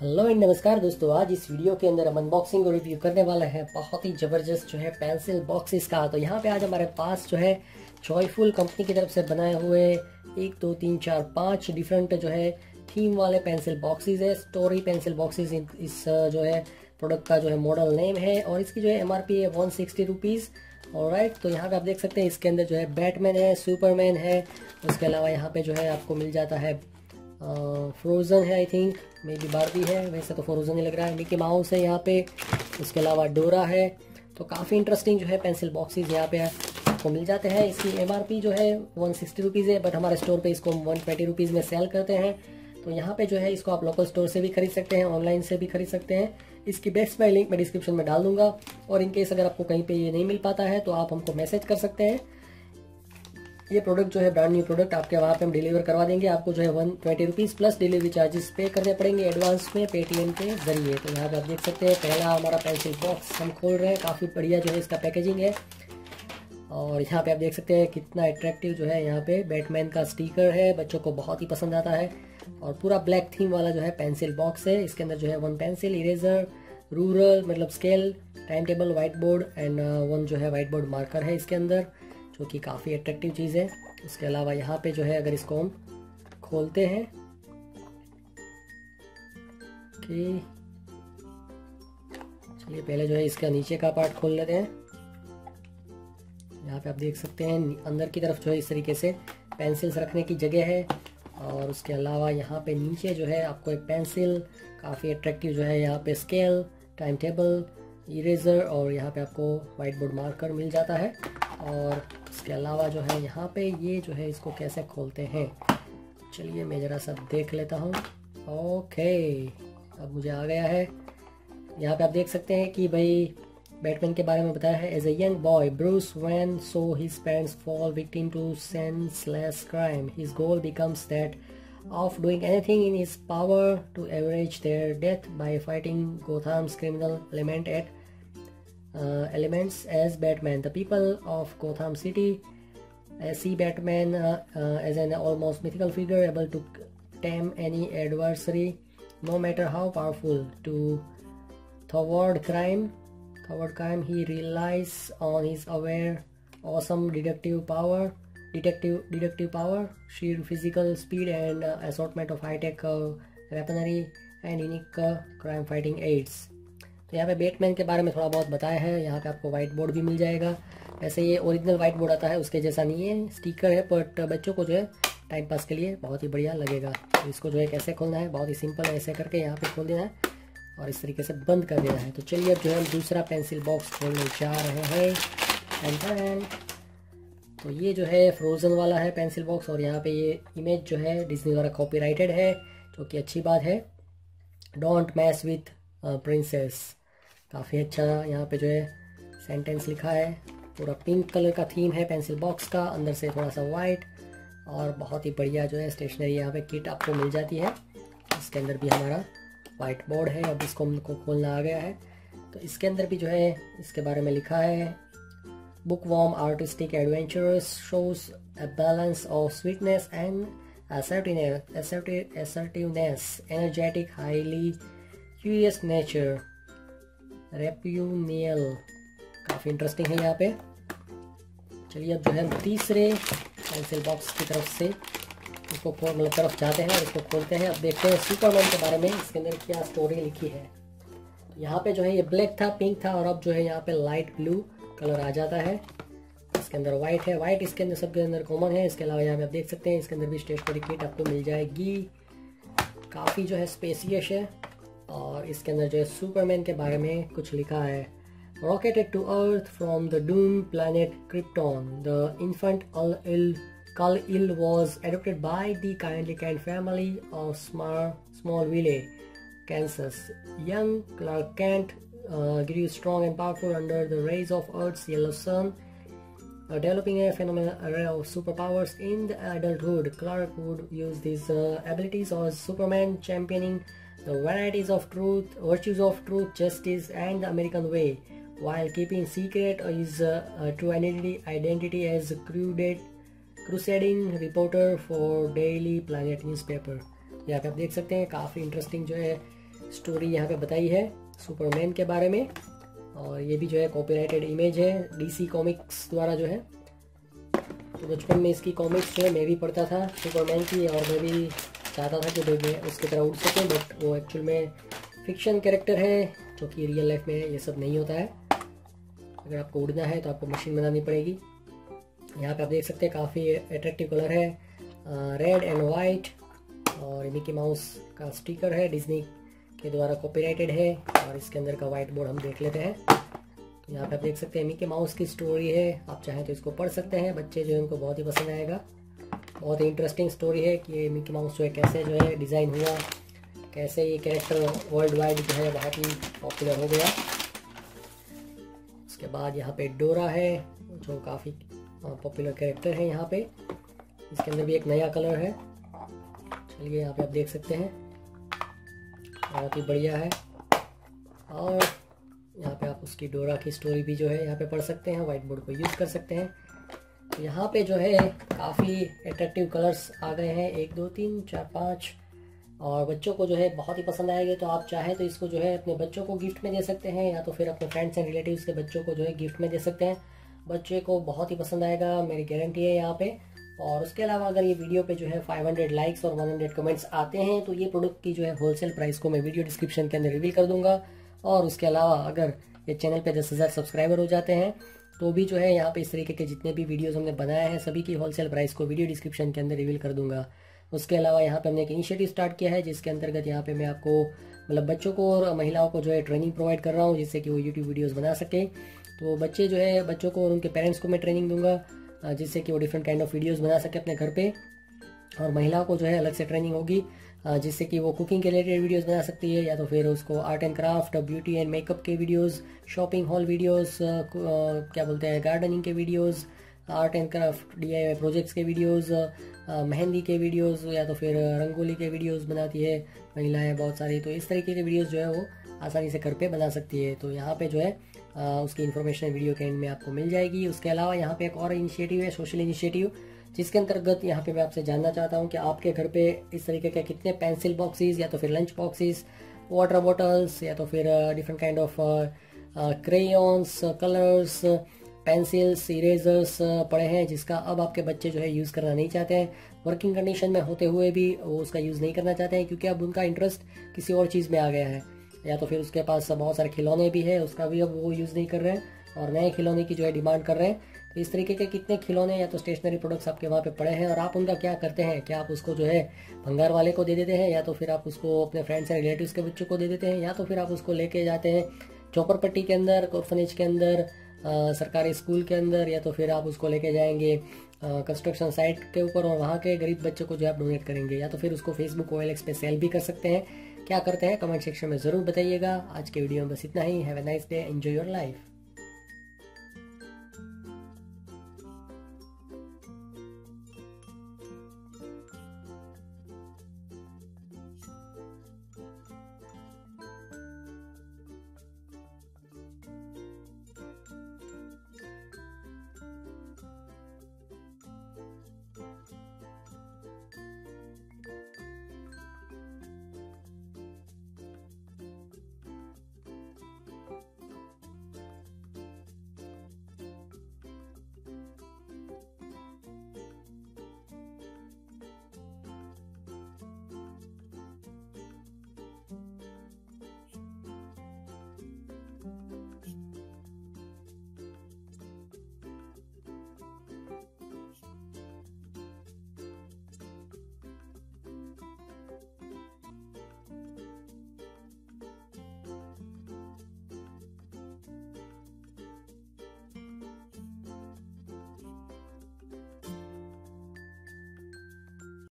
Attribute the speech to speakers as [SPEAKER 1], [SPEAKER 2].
[SPEAKER 1] Hello and नमस्कार दोस्तों, आज इस वीडियो के अंदर हम अनबॉक्सिंग और रिव्यू करने वाले हैं। बहुत ही ज़बरदस्त जो है पेंसिल बॉक्सेस का तो यहाँ पे आज हमारे पास जो है जॉयफुल कंपनी की तरफ़ से बनाए हुए एक, दो, तीन, चार, पाँच डिफरेंट जो है थीम वाले पेंसिल बॉक्सेस है। स्टोरी पेंसिल बॉक्सेस इस जो है प्रोडक्ट का जो है मॉडल नेम है और इसकी जो है एमआरपी है वन सिक्सटी रुपीज़ और राइट तो यहाँ पे आप देख सकते हैं इसके अंदर जो है बैटमैन है सुपरमैन है। उसके अलावा यहाँ पे जो है आपको मिल जाता है फ्रोज़न है I think maybe Barbie है, वैसे तो फ्रोज़न ही लग रहा है. मिकी माउस है यहाँ पे. उसके अलावा डोरा है. तो काफ़ी इंटरेस्टिंग जो है पेंसिल बॉक्सेस यहाँ पे आपको मिल जाते हैं. इसकी एमआरपी जो है वन सिक्सटी है बट हमारे स्टोर पे इसको वन ट्वेंटी में सेल करते हैं. तो यहाँ पे जो है, इसको आप लोकल स्टोर से भी खरीद सकते हैं ऑनलाइन से भी खरीद सकते हैं. इसकी बेस्ट बाय लिंक मैं डिस्क्रिप्शन में डाल दूँगा. और इनकेस अगर आपको कहीं पे ये नहीं मिल पाता है तो आप हमको मैसेज कर सकते हैं. ये प्रोडक्ट जो है ब्रांड न्यू प्रोडक्ट आपके वहाँ पे हम डिलीवर करवा देंगे। आपको जो है one twenty rupees plus delivery charges pay करने पड़ेंगे एडवांस में पेटीएम के ज़रिए। तो यहाँ पे आप देख सकते हैं, पहला हमारा पेंसिल बॉक्स हम खोल रहे हैं। काफ़ी बढ़िया जो है इसका पैकेजिंग है। और यहाँ पे आप देख सकते हैं कितना अट्रैक्टिव जो है यहाँ पे बैटमैन का स्टीकर है। बच्चों को बहुत ही पसंद आता है। और पूरा ब्लैक थीम वाला जो है पेंसिल बॉक्स है। इसके अंदर जो है वन पेंसिल इरेजर रूरल मतलब scale time table white board and one जो है व्हाइट बोर्ड मार्कर है इसके अंदर। जो कि काफ़ी अट्रैक्टिव चीज़ है। उसके अलावा यहाँ पे जो है अगर इसको हम खोलते हैं, कि चलिए पहले जो है इसका नीचे का पार्ट खोल लेते हैं। यहाँ पे आप देख सकते हैं, अंदर की तरफ़ जो है इस तरीके से पेंसिल्स रखने की जगह है। और उसके अलावा यहाँ पे नीचे जो है आपको एक पेंसिल काफ़ी अट्रैक्टिव जो है यहाँ पे स्केल टाइम टेबल इरेजर और यहाँ पे आपको वाइट बोर्ड मार्कर मिल जाता है। और इसके अलावा जो है यहाँ पे ये जो है इसको कैसे खोलते हैं? चलिए मैं ज़रा सा देख लेता हूँ। ओके, अब मुझे आ गया है। यहाँ पे आप देख सकते हैं कि भाई बैटमैन के बारे में बताया है। As a young boy Bruce Wayne saw his parents fall victim to senseless crime his goal becomes that of doing anything in his power to average their death by fighting Gotham's criminal element at uh, elements as Batman. The people of Gotham City uh, see Batman uh, uh, as an almost mythical figure able to tame any adversary, no matter how powerful. To thwart crime, thwart crime, he relies on his aware, awesome deductive power detective deductive power, sheer physical speed and uh, assortment of high-tech uh, weaponry and unique uh, crime fighting aids. तो यहाँ पे Batman के बारे में थोड़ा बहुत बताया है। यहाँ पे आपको वाइट बोर्ड भी मिल जाएगा। वैसे ये ओरिजिनल वाइट बोर्ड आता है, उसके जैसा नहीं है। स्टिकर है बट बच्चों को जो है टाइम पास के लिए बहुत ही बढ़िया लगेगा। तो इसको जो है कैसे खोलना है? बहुत ही सिंपल है, ऐसे करके यहाँ पे खोल देना है और इस तरीके से बंद कर देना है। तो चलिए अब जो है दूसरा पेंसिल बॉक्स खोलने जा रहे हैं। तो ये जो है फ्रोज़न वाला है पेंसिल बॉक्स और यहाँ पे ये इमेज जो है डिज्नी द्वारा कॉपीराइटेड है, जो कि अच्छी बात है। डोंट मैस विथ प्रिंसेस काफ़ी अच्छा यहाँ पे जो है सेंटेंस लिखा है। पूरा पिंक कलर का थीम है पेंसिल बॉक्स का अंदर से थोड़ा सा वाइट और बहुत ही बढ़िया जो है स्टेशनरी यहाँ पे किट आपको मिल जाती है। इसके अंदर भी हमारा वाइट बोर्ड है अब इसको हमको खोलना आ गया है। तो इसके अंदर भी जो है इसके बारे में लिखा है Bookworm artistic adventures shows a balance of sweetness and assertiveness, assertiveness energetic, highly curious. Repugnal काफ़ी इंटरेस्टिंग है यहाँ पे। चलिए अब जो है हम तीसरे पेंसिल बॉक्स की तरफ़ से इसको खोल मतलब तरफ़ जाते हैं और इसको खोलते हैं। अब देखते हैं सुपरमैन के बारे में, इसके अंदर क्या स्टोरी लिखी है। यहाँ पे जो है ये ब्लैक था पिंक था और अब जो है यहाँ पे लाइट ब्लू कलर आ जाता है। इसके अंदर व्हाइट है। व्हाइट इसके अंदर सबके अंदर कॉमन है। इसके अलावा यहाँ पे आप देख सकते हैं, इसके अंदर भी स्टेशनरी किट आपको मिल जाएगी। काफ़ी जो है स्पेसियस है। और इसके अंदर जो है सुपरमैन के बारे में कुछ लिखा है। Rocketed to Earth from the doomed planet Krypton the infant Kal El was adopted by the Kent family of small Smallville Kansas young Clark Kent grew strong and powerful under the rays of Earth yellow sun developing super powers in the adulthood Clark would use this abilities of Superman championing the varieties of truth, virtues of truth, justice, and the American way, while keeping secret his uh, true identity, identity as cruded, crusading reporter for Daily Planet newspaper. यहाँ पे आप देख सकते हैं काफ़ी interesting जो है story यहाँ पे बताई है सुपरमैन के बारे में और ये भी जो है कॉपीराइटेड इमेज है डीसी कॉमिक्स द्वारा जो है तो बचपन में इसकी कॉमिक्स है मैं भी पढ़ता था सुपरमैन की और मैं भी चाहता था कि भाई मैं, उसकी तरह उड़ सके बट वो एक्चुअल में फिक्शन कैरेक्टर है, जो कि रियल लाइफ में ये सब नहीं होता है। अगर आपको उड़ना है तो आपको मशीन बनानी पड़ेगी। यहाँ पे आप देख सकते हैं, काफ़ी अट्रैक्टिव कलर है। रेड एंड वाइट और मिकी माउस का स्टिकर है डिज्नी के द्वारा कॉपीराइटेड है, और इसके अंदर का वाइट बोर्ड हम देख लेते हैं। तो यहाँ पे आप देख सकते हैं मिकी माउस की स्टोरी है, आप चाहें तो इसको पढ़ सकते हैं, बच्चे जो है उनको बहुत ही पसंद आएगा। बहुत ही इंटरेस्टिंग स्टोरी है कि मिकी माउस जो है, कैसे जो है डिज़ाइन हुआ, कैसे ये कैरेक्टर वर्ल्ड वाइड जो है बहुत ही पॉपुलर हो गया। उसके बाद यहाँ पे डोरा है, जो काफ़ी पॉपुलर कैरेक्टर है यहाँ पे। इसके अंदर भी एक नया कलर है। चलिए यहाँ पे आप देख सकते हैं। बहुत ही बढ़िया है। और यहाँ पे आप उसकी डोरा की स्टोरी भी जो है यहाँ पे पढ़ सकते हैं वाइट बोर्ड को यूज़ कर सकते हैं। यहाँ पे जो है काफ़ी अट्रैक्टिव कलर्स आ गए हैं। एक, दो, तीन, चार, पाँच। और बच्चों को जो है बहुत ही पसंद आएँगे। तो आप चाहें तो इसको जो है अपने बच्चों को गिफ्ट में दे सकते हैं या तो फिर अपने फ्रेंड्स एंड रिलेटिव्स के बच्चों को जो है गिफ्ट में दे सकते हैं। बच्चे को बहुत ही पसंद आएगा, मेरी गारंटी है यहाँ पे। और उसके अलावा अगर ये वीडियो पे जो है 500 लाइक्स और 100 कमेंट्स आते हैं तो ये प्रोडक्ट की जो है होलसेल प्राइस को मैं वीडियो डिस्क्रिप्शन के अंदर रिवील कर दूँगा। और उसके अलावा अगर ये चैनल पे दस हज़ार सब्सक्राइबर हो जाते हैं तो भी जो है यहाँ पे इस तरीके के जितने भी वीडियोस हमने बनाए हैं, सभी की होलसेल प्राइस को वीडियो डिस्क्रिप्शन के अंदर रिवील कर दूँगा। उसके अलावा यहाँ पे हमने एक इनिशिएटिव स्टार्ट किया है, जिसके अंतर्गत यहाँ पे मैं आपको मतलब बच्चों को और महिलाओं को जो है ट्रेनिंग प्रोवाइड कर रहा हूँ, जिससे कि वो यूट्यूब वीडियोज़ बना सके। तो बच्चे जो है, बच्चों को और उनके पेरेंट्स को मैं ट्रेनिंग दूँगा, जिससे कि वो डिफरेंट काइंड ऑफ़ वीडियोज़ बना सके अपने घर पे। और महिलाओं को जो है अलग से ट्रेनिंग होगी। जिससे कि वो कुकिंग के रिलेटेड वीडियोस बना सकती है, या तो फिर उसको art and craft beauty and makeup के वीडियोस शॉपिंग हॉल वीडियोस क्या बोलते हैं गार्डनिंग के videos art and craft D projects के वीडियोस मेहंदी के वीडियोस या तो फिर रंगोली के वीडियोस बनाती है, महिलाएँ बहुत सारी तो इस तरीके के वीडियोस जो है वो आसानी से घर पे बना सकती है। तो यहाँ पे जो है उसकी इन्फॉर्मेशन वीडियो के एंड में आपको मिल जाएगी। उसके अलावा यहाँ पे एक और इनिशिएटिव है सोशल इनिशिएटिव जिसके अंतर्गत यहाँ पे मैं आपसे जानना चाहता हूँ कि आपके घर पे इस तरीके के कितने पेंसिल बॉक्सेस या तो फिर लंच बॉक्सेस वाटर बॉटल्स या तो फिर different kind of crayons colours pencils erasers पड़े हैं जिसका अब आपके बच्चे जो है यूज़ करना नहीं चाहते हैं। वर्किंग कंडीशन में होते हुए भी वो उसका यूज़ नहीं करना चाहते हैं क्योंकि अब उनका इंटरेस्ट किसी और चीज़ में आ गया है। या तो फिर उसके पास बहुत सारे खिलौने भी है, उसका भी अब वो यूज़ नहीं कर रहे हैं और नए खिलौने की जो है डिमांड कर रहे हैं। तो इस तरीके के कितने खिलौने या तो स्टेशनरी प्रोडक्ट्स आपके वहाँ पे पड़े हैं और आप उनका क्या करते हैं? क्या आप उसको जो है भंगार वाले को दे देते हैं या तो फिर आप उसको अपने फ्रेंड्स एंड रिलेटिव्स के बच्चों को दे देते हैं या तो फिर आप उसको लेके जाते हैं चौपर पट्टी के अंदर ऑर्फनेज के अंदर सरकारी स्कूल के अंदर या तो फिर आप उसको लेके जाएँगे कंस्ट्रक्शन साइट के ऊपर और वहाँ के गरीब बच्चों को जो है आप डोनेट करेंगे या तो फिर उसको फेसबुक ओ पे सेल भी कर सकते हैं। क्या करते हैं? कमेंट सेक्शन में ज़रूर बताइएगा। आज के वीडियो में बस इतना ही। Have a nice day enjoy your life